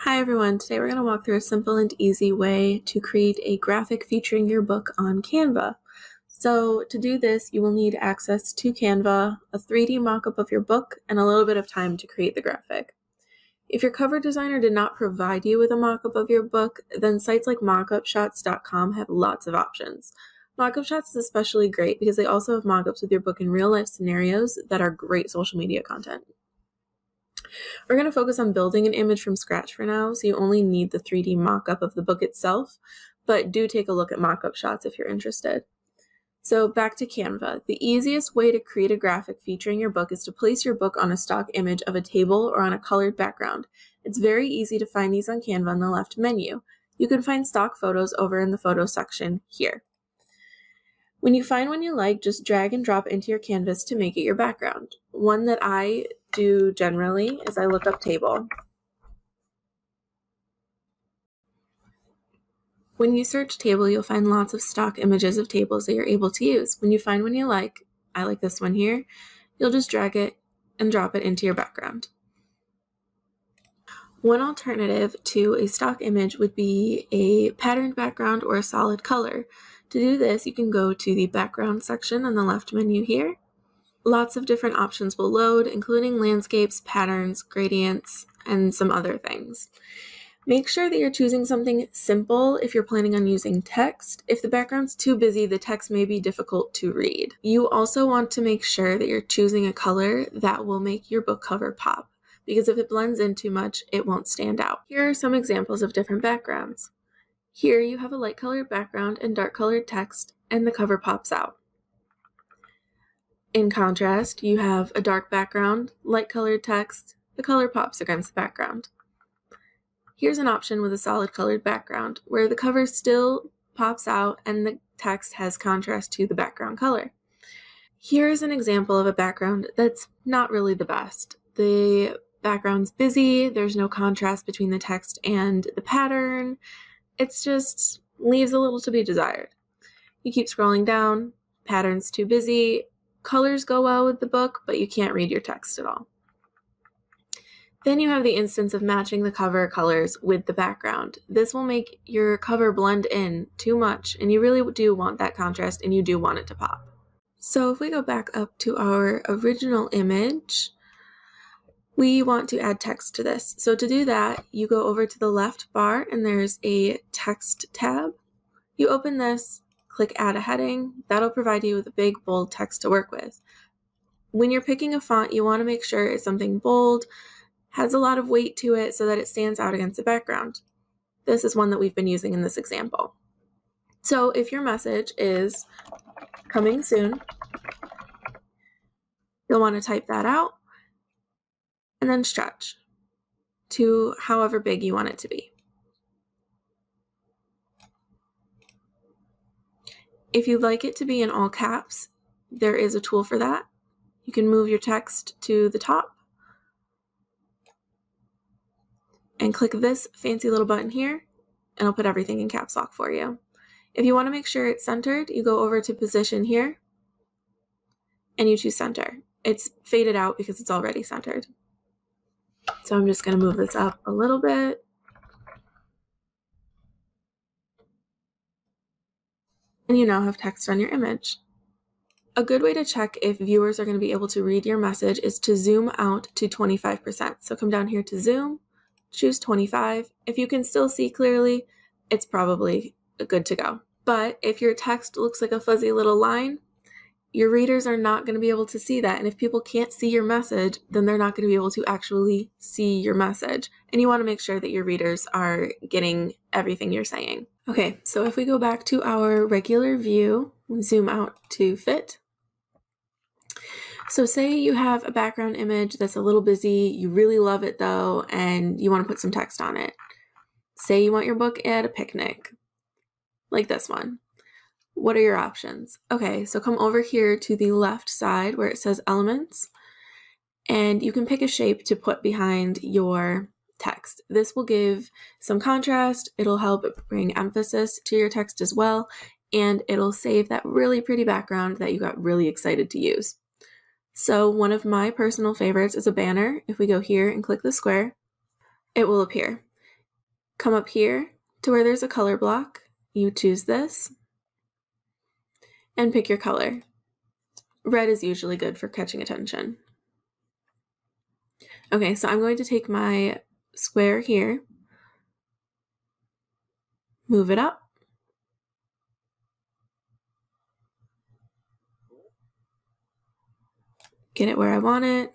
Hi everyone, today we're going to walk through a simple and easy way to create a graphic featuring your book on Canva. So to do this, you will need access to Canva, a 3D mockup of your book, and a little bit of time to create the graphic. If your cover designer did not provide you with a mockup of your book, then sites like mockupshots.com have lots of options. Mockup Shots is especially great because they also have mockups with your book in real life scenarios that are great social media content. We're going to focus on building an image from scratch for now, so you only need the 3D mock-up of the book itself, but do take a look at mock-up shots if you're interested. So back to Canva. The easiest way to create a graphic featuring your book is to place your book on a stock image of a table or on a colored background. It's very easy to find these on Canva in the left menu. You can find stock photos over in the photo section here. When you find one you like, just drag and drop into your canvas to make it your background. One that I do generally is I look up table. When you search table, you'll find lots of stock images of tables that you're able to use. When you find one you like, I like this one here, you'll just drag it and drop it into your background. One alternative to a stock image would be a patterned background or a solid color. To do this, you can go to the background section on the left menu here Lots of different options will load, including landscapes, patterns, gradients, and some other things. Make sure that you're choosing something simple if you're planning on using text. If the background's too busy, the text may be difficult to read. You also want to make sure that you're choosing a color that will make your book cover pop, because if it blends in too much, it won't stand out. Here are some examples of different backgrounds. Here you have a light colored background and dark colored text, and the cover pops out. In contrast, you have a dark background, light colored text, the color pops against the background. Here's an option with a solid colored background, where the cover still pops out and the text has contrast to the background color. Here's an example of a background that's not really the best. The background's busy, there's no contrast between the text and the pattern. It's just leaves a little to be desired. You keep scrolling down, pattern's too busy, Colors go well with the book, but you can't read your text at all. Then you have the instance of matching the cover colors with the background. This will make your cover blend in too much, and you really do want that contrast and you do want it to pop. So if we go back up to our original image, we want to add text to this. So to do that, you go over to the left bar and there's a text tab. You open this, click add a heading. That'll provide you with a big bold text to work with. When you're picking a font, you want to make sure it's something bold, has a lot of weight to it so that it stands out against the background. This is one that we've been using in this example. So if your message is coming soon, you'll want to type that out and then stretch to however big you want it to be. If you'd like it to be in all caps, there is a tool for that. You can move your text to the top and click this fancy little button here and it'll put everything in caps lock for you. If you want to make sure it's centered, you go over to position here and you choose center. It's faded out because it's already centered. So I'm just going to move this up a little bit and you now have text on your image. A good way to check if viewers are going to be able to read your message is to zoom out to 25%. So come down here to zoom, choose 25. If you can still see clearly, it's probably good to go. But if your text looks like a fuzzy little line, your readers are not going to be able to see that. And if people can't see your message, then they're not going to be able to actually see your message. And you want to make sure that your readers are getting everything you're saying. Okay, so if we go back to our regular view, zoom out to fit. So say you have a background image that's a little busy, you really love it though, and you want to put some text on it. Say you want your book at a picnic, like this one. What are your options? Okay, so come over here to the left side where it says elements, and you can pick a shape to put behind your text. This will give some contrast, it'll help bring emphasis to your text as well, and it'll save that really pretty background that you got really excited to use. So one of my personal favorites is a banner. If we go here and click the square, it will appear. come up here to where there's a color block. You choose this and pick your color. Red is usually good for catching attention. Okay, so I'm going to take my square here, move it up, get it where I want it.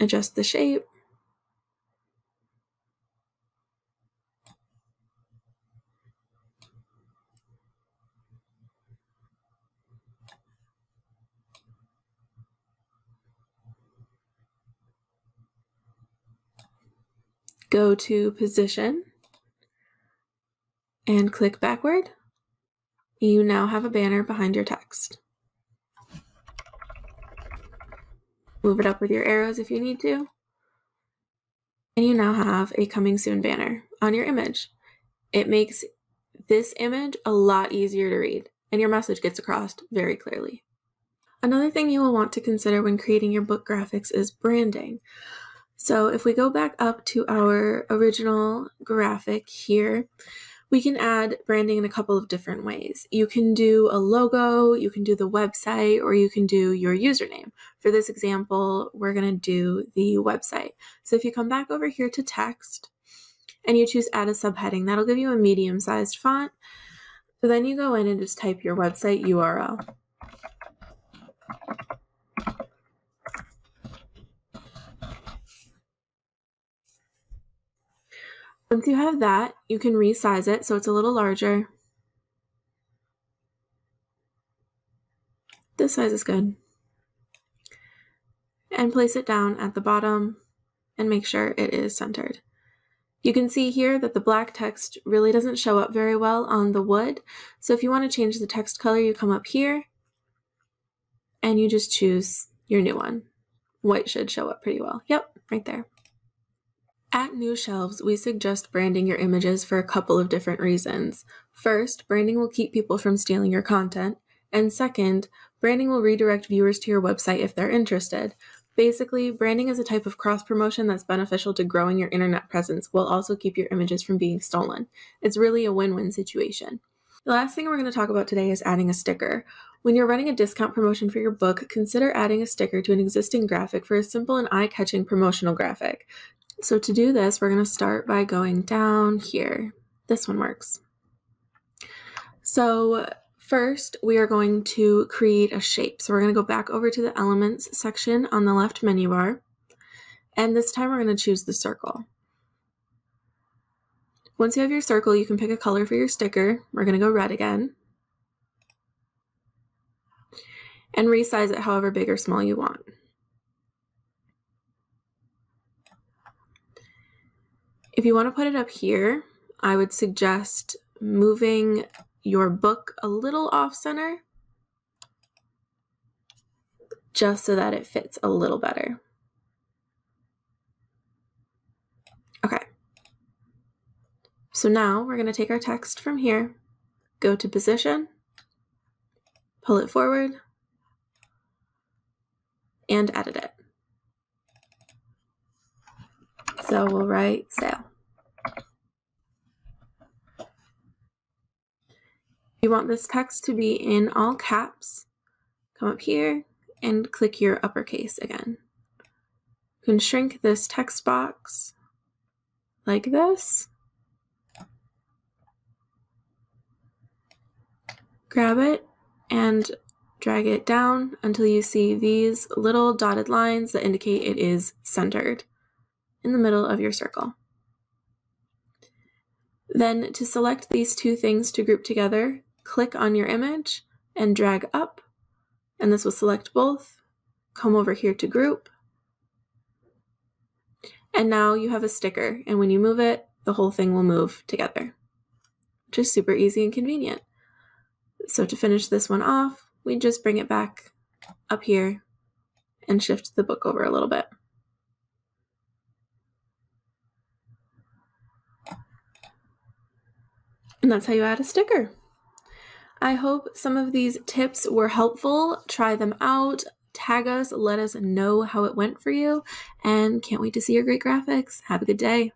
Adjust the shape. Go to position and click backward you now have a banner behind your text. Move it up with your arrows if you need to. And you now have a coming soon banner on your image. It makes this image a lot easier to read, and your message gets across very clearly. Another thing you will want to consider when creating your book graphics is branding. So if we go back up to our original graphic here, we can add branding in a couple of different ways. You can do a logo, you can do the website, or you can do your username. For this example, we're going to do the website. So if you come back over here to text and you choose add a subheading, that'll give you a medium sized font. So then you go in and just type your website URL. Once you have that, you can resize it so it's a little larger. This size is good. And place it down at the bottom and make sure it is centered. You can see here that the black text really doesn't show up very well on the wood. So if you want to change the text color, you come up here and you just choose your new one. White should show up pretty well. Yep, right there. At New Shelves, we suggest branding your images for a couple of different reasons. First, branding will keep people from stealing your content. And second, branding will redirect viewers to your website if they're interested. Basically, branding is a type of cross promotion that's beneficial to growing your internet presence while also keep your images from being stolen. It's really a win win situation. The last thing we're going to talk about today is adding a sticker. When you're running a discount promotion for your book, consider adding a sticker to an existing graphic for a simple and eye catching promotional graphic. So to do this, we're going to start by going down here. This one works. So first, we are going to create a shape. So we're going to go back over to the Elements section on the left menu bar. And this time we're going to choose the circle. Once you have your circle, you can pick a color for your sticker. We're going to go red again. And resize it however big or small you want. If you want to put it up here, I would suggest moving your book a little off center just so that it fits a little better. Okay. So now we're going to take our text from here, go to position, pull it forward, and edit it. So we'll write sale. You want this text to be in all caps. Come up here and click your uppercase again. You can shrink this text box like this. Grab it and drag it down until you see these little dotted lines that indicate it is centered in the middle of your circle. Then to select these two things to group together, click on your image and drag up, and this will select both. Come over here to group. And now you have a sticker, and when you move it, the whole thing will move together, which is super easy and convenient. So to finish this one off, we just bring it back up here and shift the book over a little bit. And that's how you add a sticker. I hope some of these tips were helpful. Try them out. Tag us, let us know how it went for you, and can't wait to see your great graphics. Have a good day.